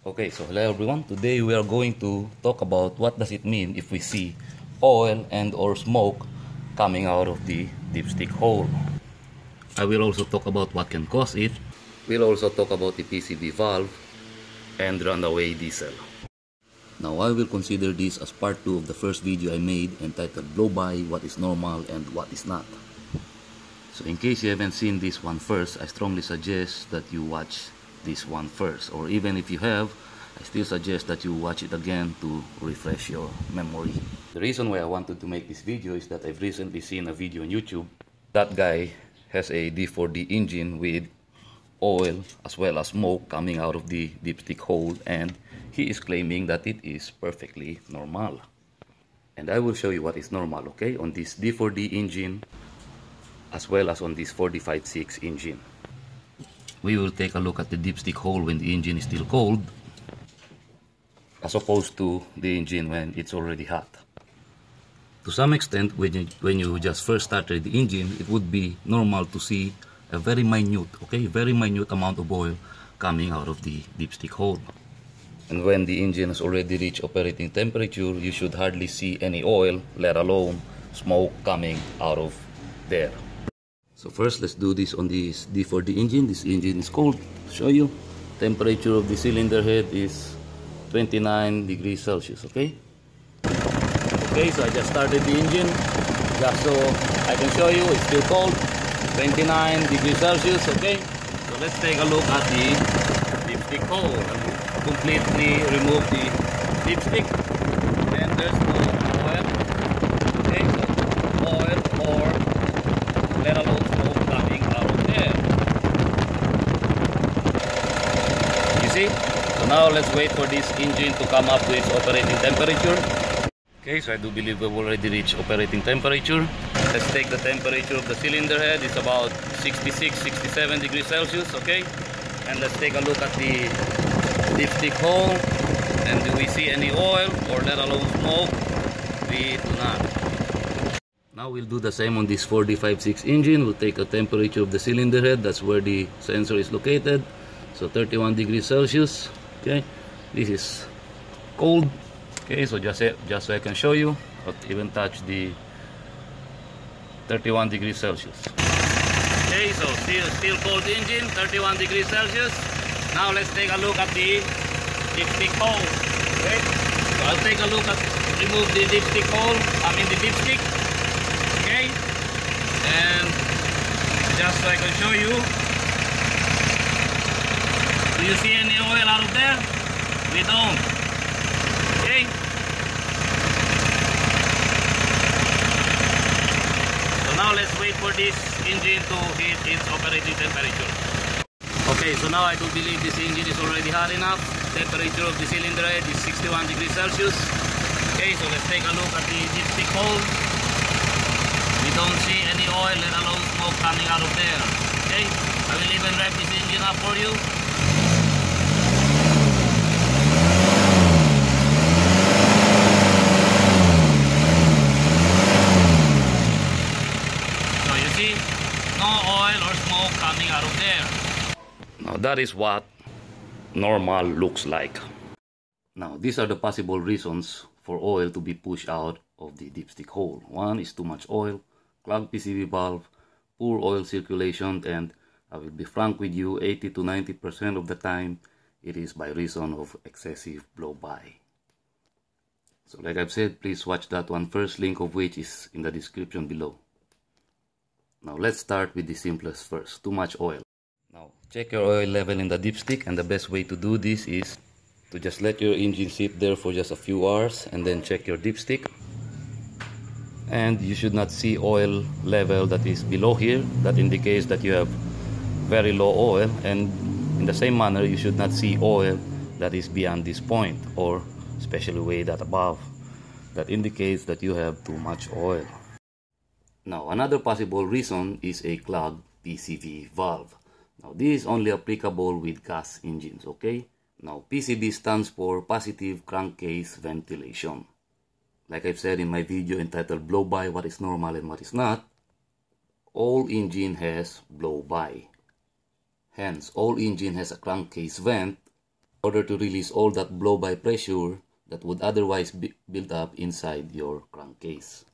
Okay, so hello everyone. Today we are going to talk about what does it mean if we see oil and or smoke coming out of the dipstick hole. I will also talk about what can cause it. We'll also talk about the PCV valve and runaway diesel. Now I will consider this as part 2 of the first video I made entitled Blow By, What is Normal and What is Not. So in case you haven't seen this one first, I strongly suggest that you watch this one first. Or even if you have, I still suggest that you watch it again to refresh your memory. The reason why I wanted to make this video is that I've recently seen a video on YouTube. That guy has a D4D engine with oil as well as smoke coming out of the dipstick hole and he is claiming that it is perfectly normal. And I will show you what is normal, okay, on this D4D engine as well as on this 4D56 engine. We will take a look at the dipstick hole when the engine is still cold as opposed to the engine when it's already hot. To some extent, when you, when you just first started the engine, it would be normal to see a very minute, okay, very minute amount of oil coming out of the dipstick hole. And when the engine has already reached operating temperature, you should hardly see any oil, let alone smoke coming out of there. So first, let's do this on this D4D engine. This engine is cold. Show you. Temperature of the cylinder head is 29 degrees Celsius, okay? Okay, so I just started the engine just so I can show you it's still cold 29 degrees Celsius, okay? So let's take a look at the dipstick hole. Oh, completely remove the dipstick and there's no oil. Okay, so oil or let alone smoke coming out of there. You see? So now let's wait for this engine to come up to its operating temperature. Okay, so I do believe we've already reached operating temperature. Let's take the temperature of the cylinder head. It's about 66, 67 degrees Celsius, okay? And let's take a look at the dipstick hole. And do we see any oil or let alone smoke? We do not. Now we'll do the same on this 4D56 engine. We'll take a temperature of the cylinder head. That's where the sensor is located. So 31 degrees Celsius. Okay, this is cold. Okay, so just just so I can show you, I'll even touch the 31 degrees Celsius. Okay, so still still cold engine, 31 degrees Celsius. Now let's take a look at the dipstick hole. Okay, so I'll take a look at remove the dipstick hole. I mean the dipstick. Okay, and just so I can show you. Do you see any oil out of there? We don't. Okay. So now let's wait for this engine to hit its operating temperature. Okay, so now I do believe this engine is already hot enough. Temperature of the cylinder head is 61 degrees Celsius. Okay, so let's take a look at the dipstick hole. We don't see any oil, let alone smoke coming out of there. Okay, I will even wrap this engine up for you. So you see, no oil or smoke coming out of there. Now that is what normal looks like. Now these are the possible reasons for oil to be pushed out of the dipstick hole. One is too much oil, clogged PCV valve, poor oil circulation, and I will be frank with you, 80 to 90% of the time it is by reason of excessive blow by. So like I've said, please watch that one first, link of which is in the description below. Now let's start with the simplest first, too much oil. Now check your oil level in the dipstick and the best way to do this is to just let your engine sit there for just a few hours and then check your dipstick. And you should not see oil level that is below here. That indicates that you have very low oil and in the same manner you should not see oil that is beyond this point or especially way that above. That indicates that you have too much oil. Now, another possible reason is a clogged PCV valve. Now, this is only applicable with gas engines, okay? Now, PCV stands for Positive Crankcase Ventilation. Like I've said in my video entitled Blow By What is Normal and What is Not, all engine has blow by. Hence, all engine has a crankcase vent in order to release all that blow-by pressure that would otherwise be build up inside your crankcase.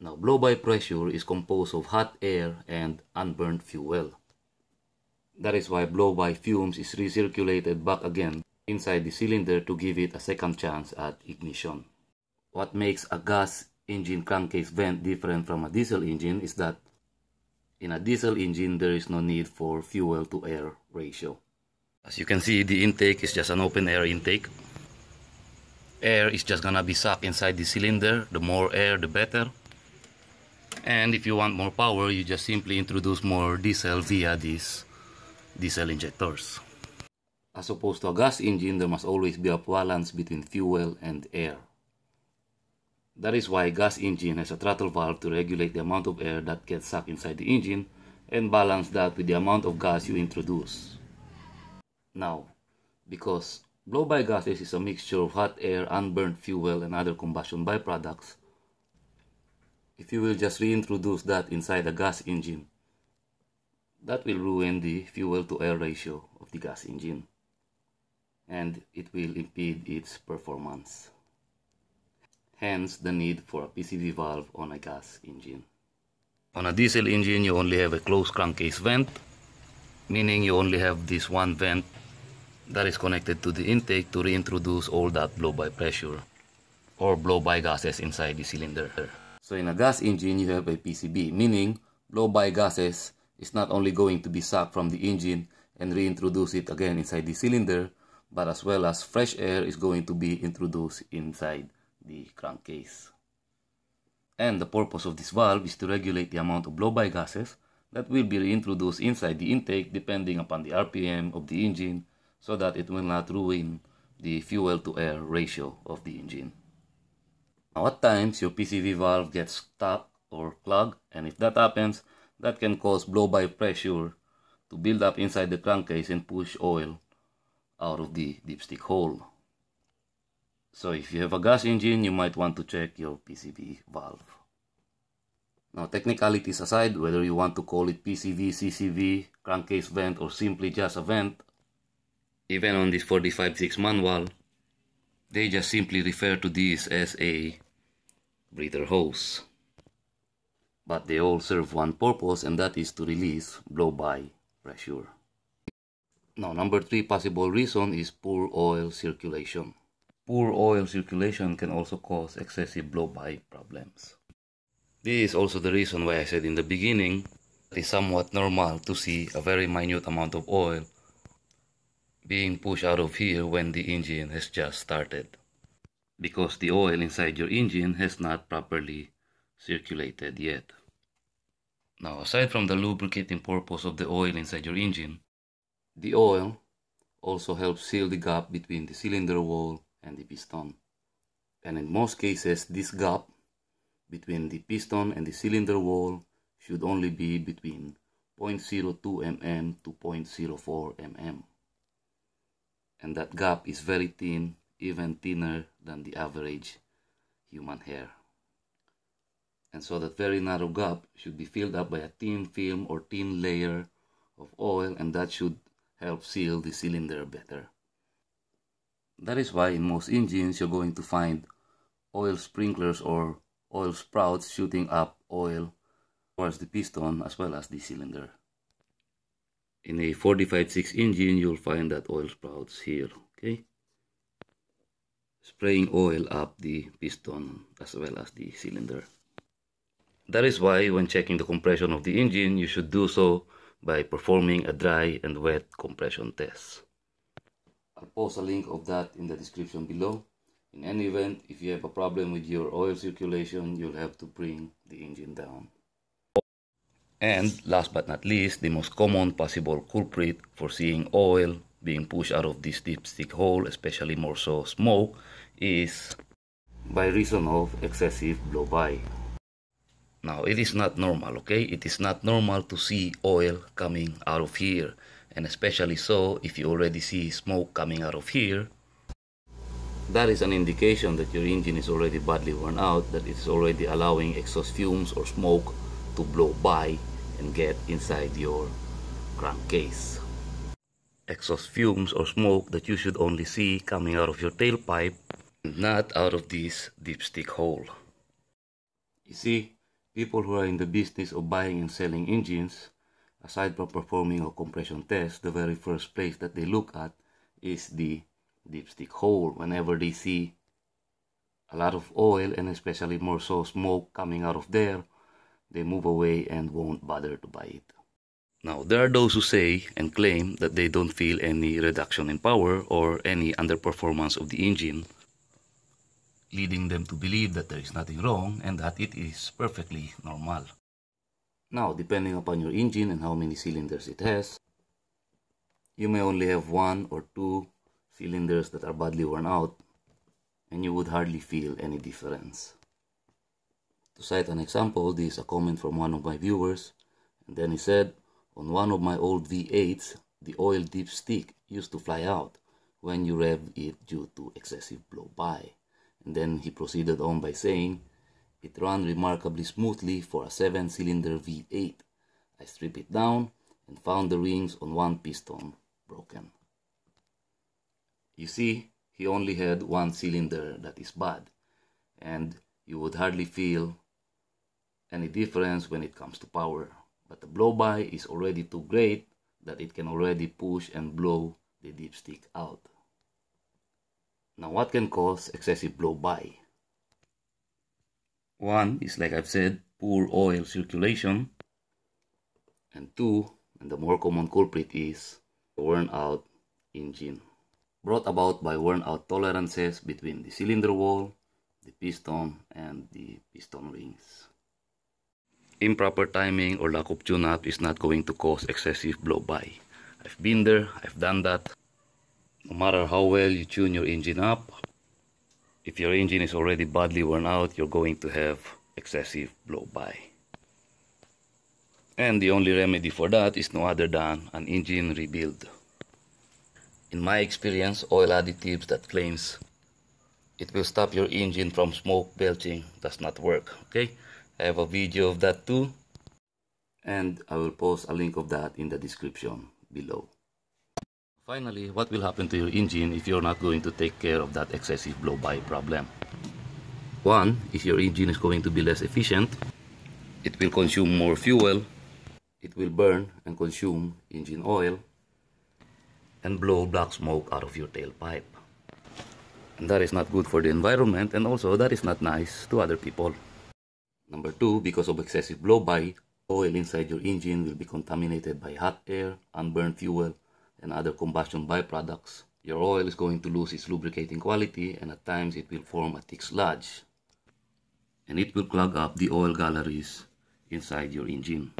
Now, blow-by pressure is composed of hot air and unburned fuel. That is why blow-by fumes is recirculated back again inside the cylinder to give it a second chance at ignition. What makes a gas engine crankcase vent different from a diesel engine is that in a diesel engine there is no need for fuel to air ratio. As you can see the intake is just an open air intake. Air is just gonna be sucked inside the cylinder. The more air the better. And if you want more power you just simply introduce more diesel via these diesel injectors. As opposed to a gas engine, there must always be a balance between fuel and air. That is why a gas engine has a throttle valve to regulate the amount of air that gets sucked inside the engine and balance that with the amount of gas you introduce. Now, because blow-by gases is a mixture of hot air, unburned fuel, and other combustion byproducts, if you will just reintroduce that inside a gas engine, that will ruin the fuel to air ratio of the gas engine and it will impede its performance. Hence the need for a PCV valve on a gas engine. On a diesel engine you only have a closed crankcase vent, meaning you only have this one vent that is connected to the intake to reintroduce all that blow-by pressure or blow-by gases inside the cylinder. So in a gas engine you have a PCV, meaning blow-by gases is not only going to be sucked from the engine and reintroduce it again inside the cylinder, but as well as fresh air is going to be introduced inside the crankcase. And the purpose of this valve is to regulate the amount of blow-by gases that will be reintroduced inside the intake depending upon the RPM of the engine so that it will not ruin the fuel to air ratio of the engine. Now at times your PCV valve gets stuck or clogged and if that happens that can cause blow-by pressure to build up inside the crankcase and push oil out of the dipstick hole. So if you have a gas engine, you might want to check your PCV valve. Now technicalities aside, whether you want to call it PCV, CCV, crankcase vent, or simply just a vent, even on this 456 manual, they just simply refer to this as a breather hose. But they all serve one purpose and that is to release blow-by pressure. Now, number three possible reason is poor oil circulation. Poor oil circulation can also cause excessive blow-by problems. This is also the reason why I said in the beginning it is somewhat normal to see a very minute amount of oil being pushed out of here when the engine has just started because the oil inside your engine has not properly circulated yet. Now aside from the lubricating purpose of the oil inside your engine, the oil also helps seal the gap between the cylinder wall and the piston. And in most cases, this gap between the piston and the cylinder wall should only be between 0.02 mm to 0.04 mm. And that gap is very thin, even thinner than the average human hair. And so that very narrow gap should be filled up by a thin film or thin layer of oil and that should help seal the cylinder better. That is why in most engines you're going to find oil sprinklers or oil sprouts shooting up oil towards the piston as well as the cylinder. In a 456 engine you'll find that oil sprouts here, okay? Spraying oil up the piston as well as the cylinder. That is why when checking the compression of the engine you should do so by performing a dry and wet compression test. I'll post a link of that in the description below. In any event, if you have a problem with your oil circulation, you'll have to bring the engine down. And last but not least, the most common possible culprit for seeing oil being pushed out of this dipstick hole, especially more so smoke, is by reason of excessive blow-by. Now, it is not normal, okay? It is not normal to see oil coming out of here. And especially so if you already see smoke coming out of here. That is an indication that your engine is already badly worn out, that it is already allowing exhaust fumes or smoke to blow by and get inside your crankcase. Exhaust fumes or smoke that you should only see coming out of your tailpipe and not out of this dipstick hole. You see, people who are in the business of buying and selling engines, aside from performing a compression test, the very first place that they look at is the dipstick hole whenever they see a lot of oil and especially more so smoke coming out of there they move away and won't bother to buy it now there are those who say and claim that they don't feel any reduction in power or any underperformance of the engine leading them to believe that there is nothing wrong and that it is perfectly normal now depending upon your engine and how many cylinders it has you may only have one or two cylinders that are badly worn out and you would hardly feel any difference. To cite an example, this is a comment from one of my viewers and then he said, on one of my old V8s, the oil dipstick used to fly out when you rev it due to excessive blow-by. And then he proceeded on by saying, it ran remarkably smoothly for a 7-cylinder V8. I stripped it down and found the rings on one piston broken. You see, he only had one cylinder that is bad, and you would hardly feel any difference when it comes to power. But the blow-by is already too great that it can already push and blow the dipstick out. Now what can cause excessive blow-by? One is like I've said, poor oil circulation. And two, and the more common culprit is worn out engine brought about by worn out tolerances between the cylinder wall, the piston, and the piston rings. Improper timing or lack of tune-up is not going to cause excessive blow-by. I've been there, I've done that. No matter how well you tune your engine up, if your engine is already badly worn out, you're going to have excessive blow-by. And the only remedy for that is no other than an engine rebuild. In my experience, oil additives that claims it will stop your engine from smoke belching does not work, okay? I have a video of that too, and I will post a link of that in the description below. Finally, what will happen to your engine if you're not going to take care of that excessive blow-by problem? One, if your engine is going to be less efficient, it will consume more fuel, it will burn and consume engine oil, and blow black smoke out of your tailpipe. And that is not good for the environment and also that is not nice to other people. Number two, because of excessive blow-by, oil inside your engine will be contaminated by hot air, unburned fuel, and other combustion byproducts. Your oil is going to lose its lubricating quality and at times it will form a thick sludge. And it will clog up the oil galleries inside your engine.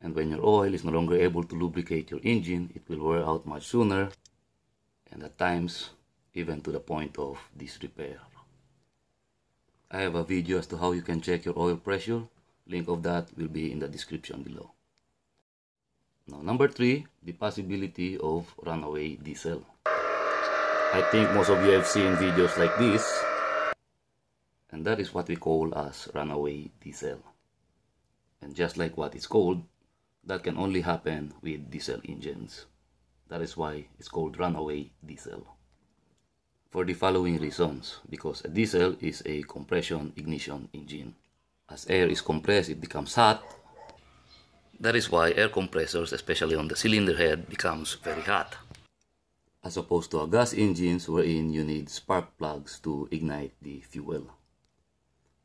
And when your oil is no longer able to lubricate your engine, it will wear out much sooner and at times even to the point of disrepair. I have a video as to how you can check your oil pressure. Link of that will be in the description below. Now number three, the possibility of runaway diesel. I think most of you have seen videos like this and that is what we call as runaway diesel. And just like what is called, that can only happen with diesel engines. That is why it's called runaway diesel. For the following reasons, because a diesel is a compression ignition engine. As air is compressed, it becomes hot. That is why air compressors, especially on the cylinder head, becomes very hot. As opposed to a gas engines wherein you need spark plugs to ignite the fuel.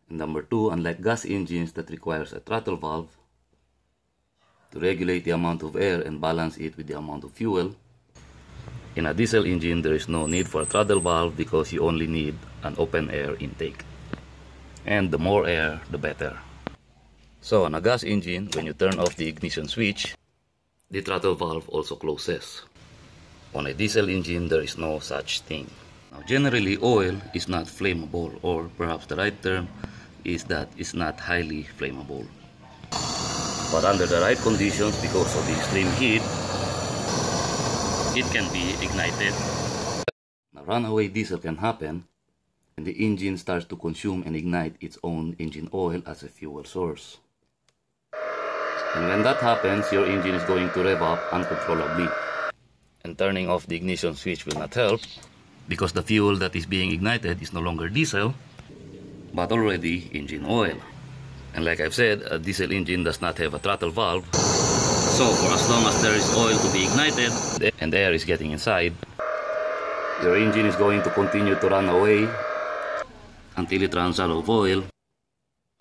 And number two, unlike gas engines that requires a throttle valve, to regulate the amount of air and balance it with the amount of fuel. In a diesel engine, there is no need for a throttle valve because you only need an open air intake. And the more air, the better. So on a gas engine, when you turn off the ignition switch, the throttle valve also closes. On a diesel engine, there is no such thing. Now, generally, oil is not flammable, or perhaps the right term is that it's not highly flammable. But under the right conditions, because of the extreme heat, it can be ignited. Now, runaway diesel can happen when the engine starts to consume and ignite its own engine oil as a fuel source. And when that happens, your engine is going to rev up uncontrollably. And turning off the ignition switch will not help because the fuel that is being ignited is no longer diesel but already engine oil. And like I've said, a diesel engine does not have a throttle valve. So for as long as there is oil to be ignited and air is getting inside, your engine is going to continue to run away until it runs out of oil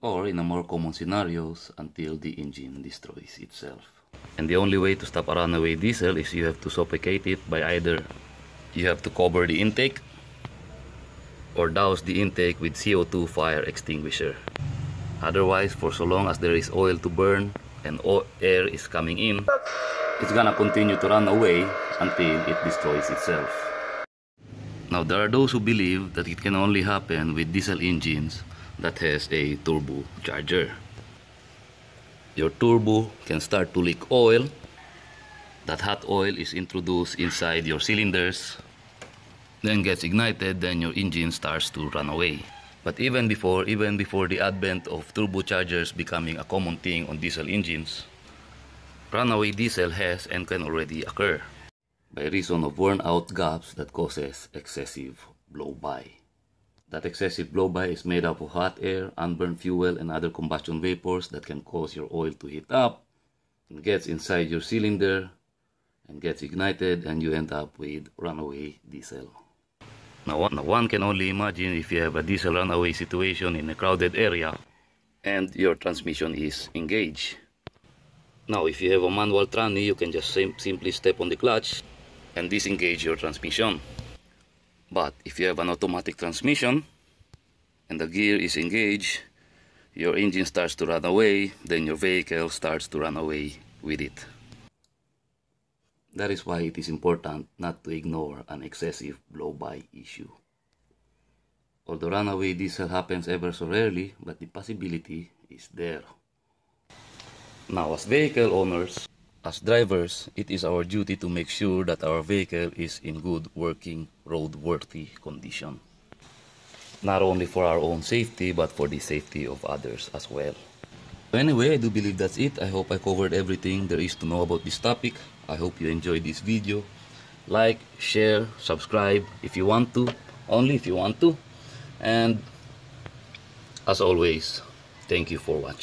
or in a more common scenarios until the engine destroys itself. And the only way to stop a runaway diesel is you have to suffocate it by either you have to cover the intake or douse the intake with CO2 fire extinguisher. Otherwise, for so long as there is oil to burn and all air is coming in, it's gonna continue to run away until it destroys itself. Now, there are those who believe that it can only happen with diesel engines that has a turbocharger. Your turbo can start to leak oil. That hot oil is introduced inside your cylinders then gets ignited, then your engine starts to run away. But even before, even before the advent of turbochargers becoming a common thing on diesel engines, runaway diesel has and can already occur by reason of worn out gaps that causes excessive blow-by. That excessive blow-by is made up of hot air, unburned fuel, and other combustion vapors that can cause your oil to heat up and gets inside your cylinder and gets ignited and you end up with runaway diesel. Now one, can only imagine if you have a diesel runaway situation in a crowded area and your transmission is engaged. Now if you have a manual tranny, you can just sim simply step on the clutch and disengage your transmission. But if you have an automatic transmission and the gear is engaged, your engine starts to run away, then your vehicle starts to run away with it. That is why it is important not to ignore an excessive blow-by issue. Although runaway diesel happens ever so rarely, but the possibility is there. Now, as vehicle owners, as drivers, it is our duty to make sure that our vehicle is in good working, roadworthy condition. Not only for our own safety, but for the safety of others as well. Anyway, I do believe that's it. I hope I covered everything there is to know about this topic. I hope you enjoyed this video. Like, share, subscribe if you want to. Only if you want to. And as always, thank you for watching.